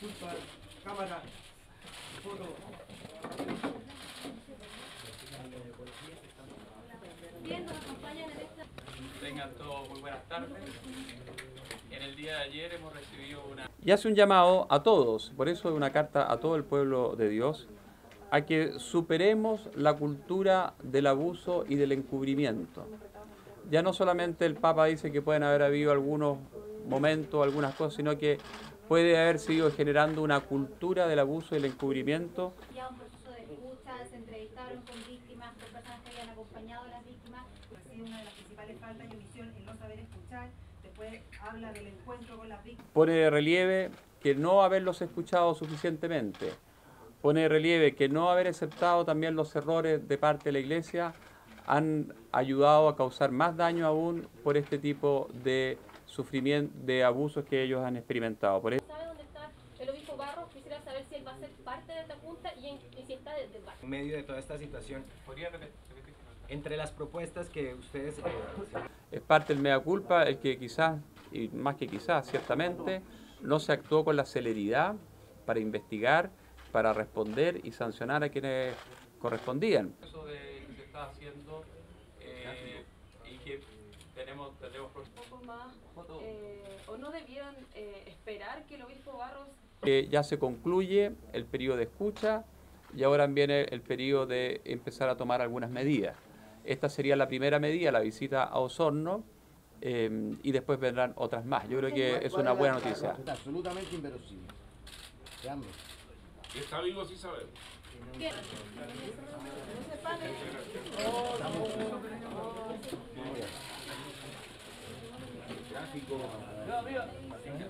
Disculpa, cámara, foto. Todos muy buenas tardes. En el día de ayer hemos recibido una... Y hace un llamado a todos, por eso es una carta a todo el pueblo de Dios, a que superemos la cultura del abuso y del encubrimiento. Ya no solamente el Papa dice que pueden haber habido algunos momentos, algunas cosas, sino que puede haber sido generando una cultura del abuso y el encubrimiento Ya un proceso de escucha, se entrevistaron con víctimas, con personas que habían acompañado a las víctimas. ha sido una de las principales faltas y omisión el no saber escuchar. Después habla del encuentro con las víctimas. pone de relieve que no haberlos escuchado suficientemente, pone de relieve que no haber aceptado también los errores de parte de la Iglesia han ayudado a causar más daño aún por este tipo de sufrimiento, de abusos que ellos han experimentado. Por eso- sabe dónde está el obispo Barros, quisiera saber si él va a ser parte de esta junta y, en- y si está desde el bar. En medio de toda esta situación, ¿Podría repetir? entre las propuestas que ustedes eh, es parte del mea culpa el que quizás, y más que quizás, ciertamente, no se actuó con la celeridad para investigar, para responder y sancionar a quienes correspondían. Eso de que se está haciendo eh, y que tenemos, tenemos un poco más, eh, o no debieron eh, esperar que el obispo Barros que ya se concluye el periodo de escucha y ahora viene el periodo de empezar a tomar algunas medidas. Esta sería la primera medida, la visita a Osorno, eh, y después vendrán otras más. Yo creo que es una buena noticia. Es absolutamente inverosímil. Veamos. Que está vivo sí sabemos. Bien. Gráfico.